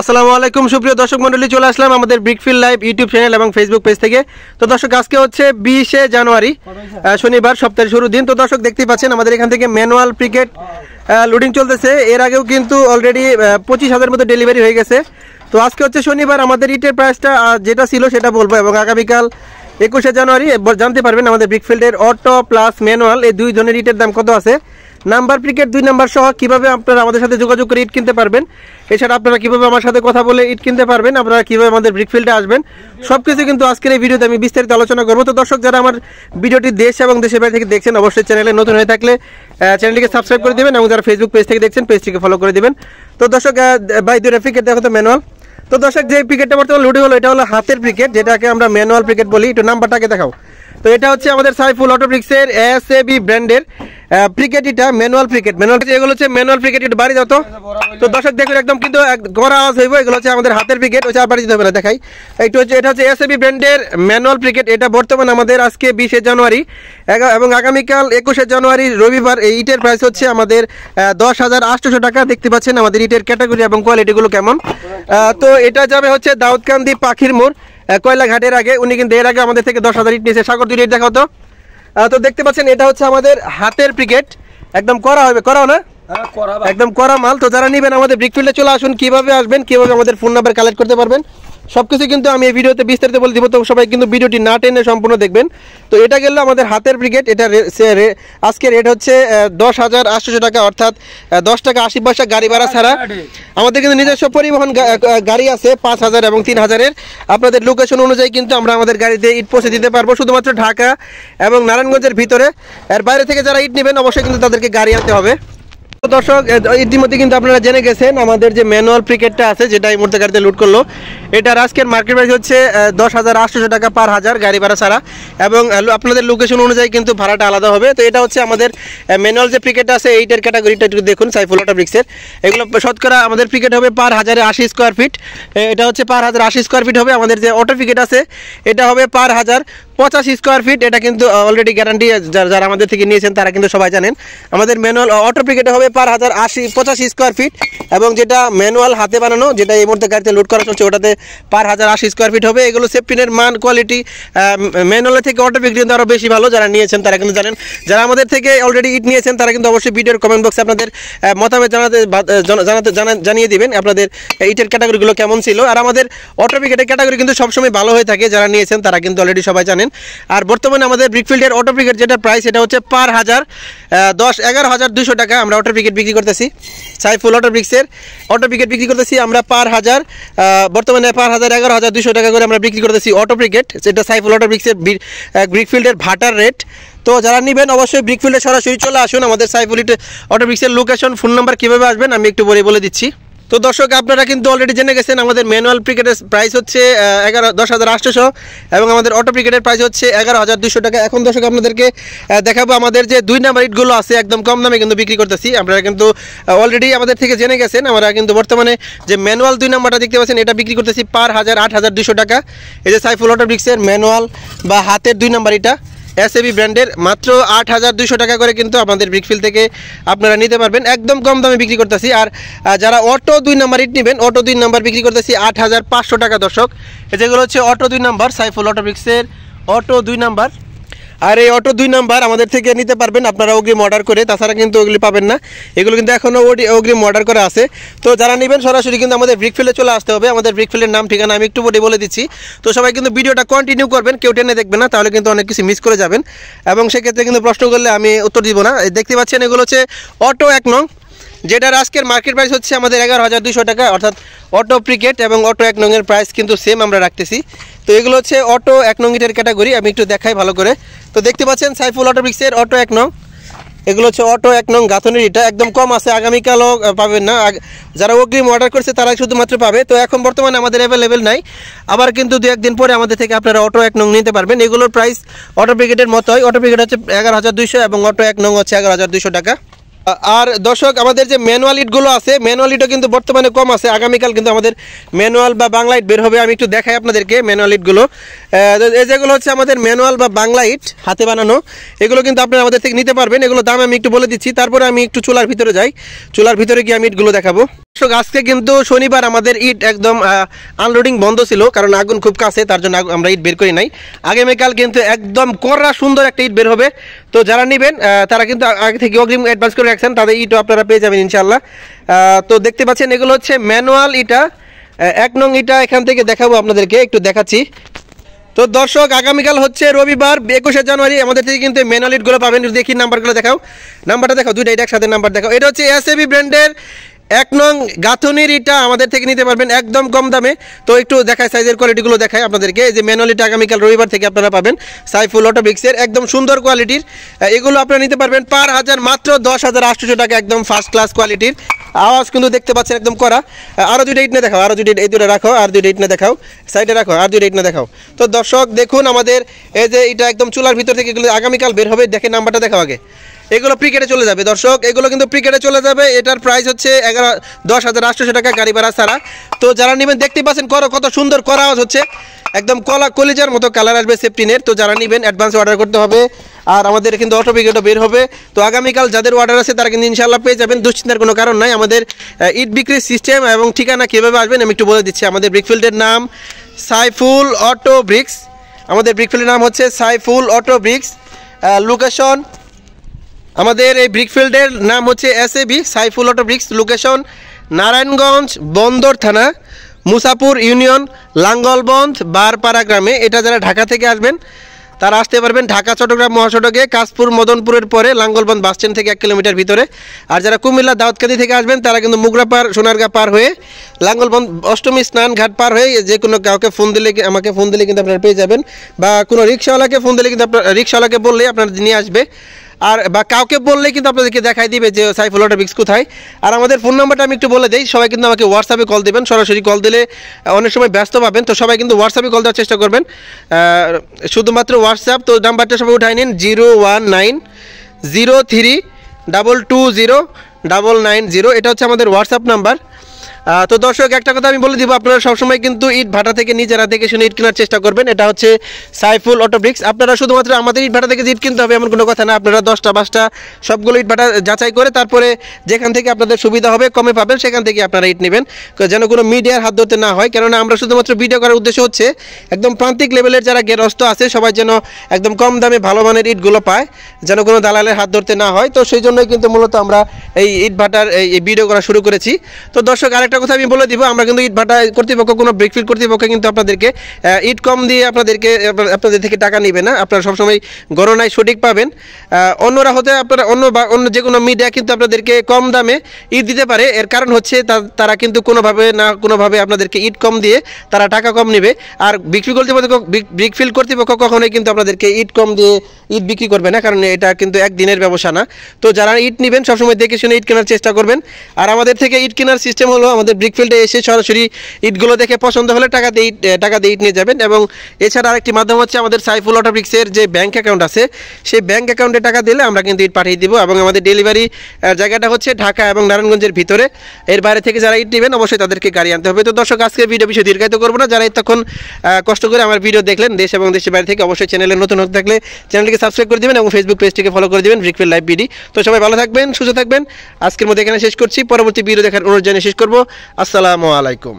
আসসালামু আলাইকুম, সুপ্রিয় দর্শক মন্ডলী চলে আসলাম আমাদের ব্রিকফিল লাইভ ইউটিউব চ্যানেল এবং ফেসবুক পেজ থেকে। তো দর্শক, আজকে হচ্ছে বিশে জানুয়ারি শনিবার, সপ্তাহের শুরু দিন। তো দর্শক, দেখতেই পাচ্ছেন, আমাদের এখান থেকে ম্যানুয়াল ক্রিকেট লোডিং চলতেছে। এর আগেও কিন্তু অলরেডি পঁচিশ হাজার মতো ডেলিভারি হয়ে গেছে। তো আজকে হচ্ছে শনিবার, আমাদের ইটের প্রাইসটা যেটা ছিল সেটা বলব এবং আগামীকাল একুশে জানুয়ারি জানতে পারবেন আমাদের ব্রিকফিল্ডের অটো প্লাস ম্যানুয়াল এই দুই ধরনের ইটের দাম কত আছে। নাম্বার ক্রিকেট দুই নাম্বার সহ কীভাবে আপনারা আমাদের সাথে যোগাযোগ করে ইট কিনতে পারবেন। এছাড়া আপনারা কীভাবে আমার সাথে কথা বলে ইট কিনতে পারবেন, আপনারা কীভাবে আমাদের ব্রিকফিল্ডে আসবেন, সবকিছু কিন্তু আজকের এই ভিডিওতে আমি বিস্তারিত আলোচনা করব। তো দর্শক, যারা আমার ভিডিওটি দেশ এবং দেশের বাইরে থেকে দেখছেন, অবশ্যই চ্যানেলে নতুন হয়ে থাকলে চ্যানেলটিকে সাবস্ক্রাইব করে দেবেন এবং যারা ফেসবুক পেজ থেকে দেখছেন পেজটিকে ফলো করে দেবেন। তো দর্শক বাই দুইটা ক্রিকেট দেখো তো ম্যানুয়াল তো দর্শক, যে ক্রিকেটটা বর্তমানে লুডি হলো, এটা হলো হাতের ক্রিকেট যেটাকে আমরা ম্যানুয়াল ক্রিকেট বলি। একটু নাম্বারটাকে দেখাও। তো এটা হচ্ছে আমাদের সাইফুল অটোব্রিক্সের এস এ বি ব্র্যান্ডের ক্রিকেট এটা ম্যানুয়াল ক্রিকেট ম্যানুয়াল এগুলো হচ্ছে ম্যানুয়াল ক্রিকেট এটা বাড়ি যত তো। দর্শক, দেখুন, একদম কিন্তু গড়া আওয়াজ হইব, এগুলো হচ্ছে আমাদের হাতের ক্রিকেট ওই বাড়ি দিতে হবে না, দেখাই। একটু হচ্ছে, এটা হচ্ছে এস এ বি ব্র্যান্ডের ম্যানুয়াল ক্রিকেট এটা বর্তমানে আমাদের আজকে বিশে জানুয়ারি। এবং আগামীকাল একুশে জানুয়ারি, রবিবার, এই ইটের প্রাইস হচ্ছে আমাদের দশ হাজার আটশোশো টাকা। দেখতে পাচ্ছেন আমাদের ইটের ক্যাটাগরি এবং কোয়ালিটিগুলো কেমন। তো এটা যাবে হচ্ছে দাউদকান্দি পাখির মোড় কয়লা ঘাটের আগে। উনি কিন্তু এর আগে আমাদের থেকে দশ হাজার ইট নিয়েছে। সাগর, দুই ইট দেখাও তো। তো দেখতে পাচ্ছেন এটা হচ্ছে আমাদের হাতের ক্রিকেট একদম করা হবে করাও না? একদম করা মাল। তো যারা নিবেন আমাদের ব্রিকফিল্ডে চলে আসুন কীভাবে আসবেন কীভাবে আমাদের ফোন নাম্বার কালেক্ট করতে পারবেন সবকিছু কিন্তু আমি এই ভিডিওতে বিস্তারিত বলে দিব, তো সবাই কিন্তু ভিডিওটি না টেনে সম্পূর্ণ দেখবেন। তো এটা গেল আমাদের হাতের ব্রিগেড, এটা আজকে রেট হচ্ছে দশ হাজার আটশোশো টাকা, অর্থাৎ দশ টাকা আশি পয়সা গাড়ি ভাড়া ছাড়া। আমাদের কিন্তু নিজস্ব পরিবহন গাড়ি আছে, পাঁচ হাজার এবং তিন হাজারের। আপনাদের লোকেশন অনুযায়ী কিন্তু আমরা আমাদের গাড়িতে ইট পৌঁছে দিতে পারব, শুধুমাত্র ঢাকা এবং নারায়ণগঞ্জের ভিতরে। এর বাইরে থেকে যারা ইট নেবেন, অবশ্যই কিন্তু তাদেরকে গাড়ি আনতে হবে। দর্শক ইতিমধ্যে কিন্তু আপনারা জেনে গেছেন আমাদের যে ম্যানুয়াল ক্রিকেটটা আছে, যেটা এই মুহূর্তে গাড়িতে লুট করল। এটার আজকের মার্কেট প্রাইস হচ্ছে দশ হাজার আটশোশো টাকা পার হাজার গাড়ি ভাড়া ছাড়া। এবং আপনাদের লোকেশন অনুযায়ী কিন্তু ভাড়াটা আলাদা হবে। তো এটা হচ্ছে আমাদের ম্যানুয়াল যে ক্রিকেটটা আছে, এইটার ক্যাটাগরিটা একটু দেখুন, সাইফুল অটো ব্রিক্সের এগুলো শতকরা আমাদের ক্রিকেট হবে পার হাজারে আশি স্কোয়ার ফিট এটা হচ্ছে পার হাজার আশি স্কোয়ার ফিট হবে আমাদের যে অটো ক্রিকেট আছে, এটা হবে পার হাজার পঁচাশি স্কোয়ার ফিট এটা কিন্তু অলরেডি গ্যারান্টি যারা আমাদের থেকে নিয়েছেন, তারা কিন্তু সবাই জানেন। আমাদের ম্যানুয়াল অটো ক্রিকেটে হবে পার হাজার আশি, পঁচাশি স্কোয়ার ফিট এবং যেটা ম্যানুয়াল হাতে বানানো, যেটা এই মুহূর্তে গাড়িতে লোড করা চলছে, ওটাতে পার হাজার আশি স্কোয়ার ফিট হবে। এগুলো সেফটিনের মান কোয়ালিটি ম্যানুয়ালের থেকে অটো ক্রিকেট কিন্তু আরও বেশি ভালো যারা নিয়েছেন তারা কিন্তু জানেন। যারা আমাদের থেকে অলরেডি ইট নিয়েছেন, তারা কিন্তু অবশ্যই ভিডিওর কমেন্ট বক্সে আপনাদের মতামত জানাতে জানাতে, জানা- জানিয়ে দিবেন আপনাদের ইটের ক্যাটাগরিগুলো কেমন ছিল। আর আমাদের অটো ক্রিকেটের ক্যাটাগরি কিন্তু সবসময় ভালো হয়ে থাকে, যারা নিয়েছেন তারা কিন্তু অলরেডি সবাই জানেন। আর বর্তমানে আমাদের ব্রিকফিল্ডের অটো ক্রিকেট যেটা প্রাইস এটা হচ্ছে পার হাজার দশ, এগারো হাজার দুশো টাকা। আমরা অটো ক্রিকেট বিক্রি করতেছি। সাইফুল অটো ব্রিক্সের অটো পিকেট বিক্রি করতেছি আমরা পার হাজার বর্তমানে পার হাজার এগারো হাজার দুশো টাকা করে আমরা বিক্রি করতেছি অটো ব্রিকেট যেটা সাইফুল অটো ব্রিক্সের ব্রিকফিল্ডের ভাটার রেট তো যারা নেবেন অবশ্যই ব্রিকফিল্ডে সরাসরি চলে আসুন, আমাদের সাইফুল অটো ব্রিক্সের লোকেশন ফোন নাম্বার কীভাবে আসবেন আমি একটু বলে বলে দিচ্ছি। তো দর্শক, আপনারা কিন্তু অলরেডি জেনে গেছেন, আমাদের ম্যানুয়াল ক্রিকেটের প্রাইস হচ্ছে এগারো, দশ হাজার আটশোশো এবং আমাদের অটো ক্রিকেটের প্রাইস হচ্ছে এগারো হাজার দুশো টাকা। এখন দর্শক, আপনাদেরকে দেখাবো আমাদের যে দুই নাম্বার ইটগুলো আছে, একদম কম দামে কিন্তু বিক্রি করতেছি। আপনারা কিন্তু অলরেডি আমাদের থেকে জেনে গেছেন, আমরা কিন্তু বর্তমানে যে ম্যানুয়াল দুই নাম্বারটা দেখতে পাচ্ছেন, এটা বিক্রি করতেছি পার হাজার আট হাজার দুশো টাকা। এই যে সাইফুল অটো ব্রিক্সের ম্যানুয়াল বা হাতের দুই নাম্বার এটা। এসএবি ব্র্যান্ডের মাত্র আট হাজার দুশো টাকা করে কিন্তু আমাদের ব্রিকফিল থেকে আপনারা নিতে পারবেন। একদম কম দামে বিক্রি করতেছি। আর যারা অটো দুই নাম্বার ইট নেবেন, অটো দুই নাম্বার বিক্রি করতেছি আট হাজার পাঁচশো টাকা দর্শক। যেগুলো হচ্ছে অটো দুই নাম্বার সাইফুল অটো ব্রিক্সের অটো দুই নাম্বার। আর এই অটো দুই নাম্বার আমাদের থেকে নিতে পারবেন। আপনারা অগ্রিম অর্ডার করে, তাছাড়া কিন্তু ওগুলি পাবেন না। এগুলো কিন্তু এখনও অগ্রিম অর্ডার করে আছে। তো যারা নেবেন, সরাসরি কিন্তু আমাদের ব্রিকফিল্ডে চলে আসতে হবে। আমাদের ব্রিকফিল্ডের নাম, ঠিকানা আমি একটু বলে বলে দিচ্ছি। তো সবাই কিন্তু ভিডিওটা কন্টিনিউ করবেন। কেউ টেনে দেখবেন না, তাহলে কিন্তু অনেক কিছু মিস করে যাবেন। এবং সেক্ষেত্রে কিন্তু প্রশ্ন করলে আমি উত্তর দিব না। দেখতে পাচ্ছেন, এগুলো হচ্ছে অটো এক নং। যেটার আজকের মার্কেট প্রাইস হচ্ছে আমাদের এগারো হাজার দুশো টাকা। অর্থাৎ অটো ক্রিকেট এবং অটো এক নংয়ের প্রাইস কিন্তু সেম আমরা রাখতেছি। তো এগুলো হচ্ছে অটো এক নং ইটের ক্যাটাগরি, আমি একটু দেখাই ভালো করে। তো দেখতে পাচ্ছেন, সাইফুল অটো ব্রিক্সের অটো এক নং। এগুলো হচ্ছে অটো এক নং গাঁথনির এটা একদম কম আছে, আগামীকালও পাবেন না। যারা অগ্রিম অর্ডার করছে, তারা শুধুমাত্র পাবে। তো এখন বর্তমানে আমাদের অ্যাভেলেবেল নাই। আবার কিন্তু দু একদিন পরে আমাদের থেকে আপনারা অটো এক নং নিতে পারবেন। এগুলোর প্রাইস অটো ব্রিগেডের মতোই। অটো ব্রিগেড হচ্ছে এগারো হাজার দুইশো এবং অটো এক নং হচ্ছে এগারো হাজার দুইশো টাকা। আর দর্শক, আমাদের যে ম্যানুয়াল ইটগুলো আছে ম্যানুয়াল ইটও কিন্তু বর্তমানে কম আছে। আগামীকাল কিন্তু আমাদের ম্যানুয়াল বা বাংলা ইট বের হবে। আমি একটু দেখাই আপনাদেরকে ম্যানুয়াল ইটগুলো এই যেগুলো হচ্ছে আমাদের ম্যানুয়াল বা বাংলা ইট হাতে বানানো, এগুলো কিন্তু আপনারা আমাদের থেকে নিতে পারবেন। এগুলো দাম আমি একটু বলে দিচ্ছি। তারপরে আমি একটু চুলার ভিতরে যাই। চুলার ভিতরে গিয়ে আমি ইটগুলো দেখাবো। দর্শক, আজকে কিন্তু শনিবার আমাদের ইট একদম আনলোডিং বন্ধ ছিল, কারণ আগুন খুব কাছে, তার জন্য আমরা ইট বের করি নাই। আগামীকাল কিন্তু একদম কড়া সুন্দর একটা ইট বের হবে। তো যারা নেবেন তারা কিন্তু আগে থেকে অগ্রিম অ্যাডভান্স করে রাখছেন, তাদের ইটও আপনারা পেয়ে যাবেন ইনশাল্লাহ তো দেখতে পাচ্ছেন, এগুলো হচ্ছে ম্যানুয়াল ইটা। এক নং ইটা, এখান থেকে দেখাবো আপনাদেরকে, একটু দেখাচ্ছি। তো দর্শক, আগামীকাল হচ্ছে রবিবার, একুশে জানুয়ারি, আমাদের থেকে কিন্তু ম্যানুয়াল ইটগুলো পাবেন। দেখি নাম্বারগুলো দেখাও। নাম্বারটা দেখাও, দুইটা, এটা একসাথে নাম্বার দেখাও। এটা হচ্ছে এস ব্র্যান্ডের এক নং গাঁথনির ইটা আমাদের থেকে নিতে পারবেন একদম কম দামে। তো একটু দেখায় সাইজের কোয়ালিটিগুলো দেখায় আপনাদেরকে। যে ম্যানুয়াল ইটা আগামীকাল রবিবার থেকে আপনারা পাবেন সাইফুল অটোবিক্সের একদম সুন্দর কোয়ালিটির এগুলো আপনারা নিতে পারবেন পার হাজার মাত্র দশ হাজার আটশোশো টাকা একদম ফার্স্ট ক্লাস কোয়ালিটির আওয়াজ কিন্তু দেখতে পাচ্ছেন একদম করা আরও দুইটা ইট না দেখাও আরও দুইটা এই দুটো রাখো, আর দুইটা ইট না দেখাও। সাইডে রাখো, আর দুইটা ইট না দেখাও। তো দর্শক, দেখুন আমাদের এই যে এটা একদম চুলার ভিতর থেকে এগুলো আগামীকাল বের হবে। দেখে নাম্বারটা দেখাও আগে। এগুলো প্রিকেটে চলে যাবে, দর্শক। এগুলো কিন্তু প্রিকেটে চলে যাবে। এটার প্রাইস হচ্ছে এগারো, দশ হাজার আটশোশো টাকা গাড়ি ভাড়া ছাড়া। তো যারা নেবেন, দেখতেই পাচ্ছেন করো কত সুন্দর করা আওয়াজ হচ্ছে। একদম কলা কলিজার মতো কালার আসবে সেফটিনের তো যারা নেবেন অ্যাডভান্স অর্ডার করতে হবে। আর আমাদের কিন্তু অটো পিকেটও বের হবে। তো আগামীকাল যাদের অর্ডার আছে, তারা কিন্তু ইনশাল্লাহ পেয়ে যাবেন। দুশ্চিন্তার কোনো কারণ নাই। আমাদের ইট বিক্রির সিস্টেম এবং ঠিকানা কীভাবে আসবেন, আমি একটু বলে দিচ্ছি। আমাদের ব্রিকফিল্ডের নাম সাইফুল অটো ব্রিক্স। আমাদের ব্রিকফিল্ডের নাম হচ্ছে সাইফুল অটো ব্রিক্স। লোকেশন আমাদের এই ব্রিকফিল্ডের নাম হচ্ছে S A B Saiful auto bricks, location Narayanganj, Bandar থানা, মুসাপুর ইউনিয়ন, লাঙ্গলবন্ধ, বারপাড়া গ্রামে। এটা যারা ঢাকা থেকে আসবেন, তারা আসতে পারবেন ঢাকা, চট্টগ্রাম, মহাসড়কে, কাশপুর, মদনপুরের পরে লাঙ্গলবন্ধ বাস স্ট্যান্ড থেকে এক কিলোমিটার ভিতরে। আর যারা কুমিল্লা, দাউদকান্দি থেকে আসবেন, তারা কিন্তু মুগরাপাড় সোনারগাঁ পার হয়ে লাঙ্গলবন্ধ অষ্টমী স্নান ঘাট পার হয়ে যে কোনো কাউকে ফোন দিলে আমাকে ফোন দিলে কিন্তু আপনারা পেয়ে যাবেন। বা কোনো রিক্সাওয়ালাকে ফোন দিলে কিন্তু আপনার রিক্সাওয়ালাকে বললে আপনার নিয়ে আসবে। আর, বা কাউকে বললে কিন্তু আপনাদেরকে দেখাই দিবে যে সাইফুল অটোবিক্স কোথায়। আর আমাদের ফোন নাম্বারটা আমি একটু বলে দিই, সবাই কিন্তু আমাকে হোয়াটসঅ্যাপে কল দেবেন, সরাসরি কল দিলে অনেক সময় ব্যস্ত পাবেন, তো সবাই কিন্তু হোয়াটসঅ্যাপে কল দেওয়ার চেষ্টা করবেন। শুধুমাত্র হোয়াটসঅ্যাপ তো নাম্বারটা সবাই উঠাই নিন zero one nine zero three double two zero double nine zero এটা হচ্ছে আমাদের হোয়াটসঅ্যাপ নাম্বার তো দর্শক, একটা কথা আমি বলে দিব, আপনারা সবসময় কিন্তু ইট ভাটা থেকে নিজেরা দেখে শুনে ইট কেনার চেষ্টা করবেন। এটা হচ্ছে সাইফুল অটোব্রিক্স। আপনারা শুধুমাত্র আমাদের ইট ভাটা থেকে ইট কিনতে হবে এমন কোনো কথা না। আপনারা দশটা, পাঁচটা, সবগুলো ইট ভাটা যাচাই করে তারপরে যেখান থেকে আপনাদের সুবিধা হবে, কমে পাবেন, সেখান থেকে আপনারা ইট নেবেন। যেন কোনো মিডিয়ার হাত ধরতে না হয়। কেননা আমরা শুধুমাত্র ভিডিও করার উদ্দেশ্য হচ্ছে একদম প্রান্তিক লেভেলের যারা গেরস্ত আছে, সবাই যেন একদম কম দামে ভালো মানের ইটগুলো পায়, যেন কোনো দালালের হাত ধরতে না হয়। তো সেই জন্যই কিন্তু মূলত আমরা এই ইট ভাটার এই ভিডিও করা শুরু করেছি। তো দর্শক, আরেকটা কথা আমি বলে দিব, আমরা কিন্তু ইট ভাটা কর্তৃপক্ষ, কোনো ব্রেকফিল্ড কর্তৃপক্ষ কিন্তু আপনাদেরকে ইট কম দিয়ে আপনাদেরকে, আপনাদের থেকে টাকা নেবে না। আপনারা সবসময় গণনায় সঠিক পাবেন। অন্যরা হতে আপনারা অন্য বা অন্য যে কোনো মিডিয়া কিন্তু আপনাদেরকে কম দামে ইট দিতে পারে। এর কারণ হচ্ছে তারা কিন্তু কোনোভাবে না, কোনোভাবে আপনাদেরকে ইট কম দিয়ে তারা টাকা কম নেবে। আর বিক্রি কর্তৃপক্ষ, ব্রিকফিল্ড কর্তৃপক্ষ কখনোই কিন্তু আপনাদেরকে ইট কম দিয়ে ইট বিক্রি করবে না, কারণ এটা কিন্তু একদিনের ব্যবসা না। তো যারা ইট নেবেন, সবসময় দেখে শুনে ইট কেনার চেষ্টা করবেন। আর আমাদের থেকে ইট কেনার সিস্টেম হলো আমাদের ব্রিকফিল্ডে এসে সরাসরি ইটগুলো দেখে পছন্দ হলে টাকা দিয়ে টাকা দিয়ে ইট নিয়ে যাবেন। এবং এছাড়া আরেকটি মাধ্যম হচ্ছে আমাদের সাইফুল অটোব্রিক্সের যে ব্যাঙ্ক অ্যাকাউন্ট আছে, সেই ব্যাঙ্ক অ্যাকাউন্টে টাকা দিলে আমরা কিন্তু ইট পাঠিয়ে দিব। এবং আমাদের ডেলিভারি জায়গাটা হচ্ছে ঢাকা এবং নারায়ণগঞ্জের ভিতরে। এর বাইরে থেকে যারা ইট নেবেন, অবশ্যই তাদেরকে গাড়ি আনতে হবে। তো দর্শক, আজকের ভিডিও বিষয় দীর্ঘায়িত করব না। যারা তখন কষ্ট করে আমার ভিডিও দেখলেন, দেশ এবং দেশের বাইরে থেকে অবশ্যই চ্যানেলে নতুন হতে থাকলে চ্যানেলটিকে সাবস্ক্রাইব করে দিবেন এবং ফেসবুক পেজটিকে ফলো করে দিবেন ব্রিকফিল লাইভ বিডি তো সবাই ভালো থাকবেন, সুস্থ থাকবেন। আজকের মধ্যে এখানে শেষ করছি। পরবর্তী ভিডিও দেখার অনুরোধ জানিয়ে শেষ করব। আসসালামু আলাইকুম।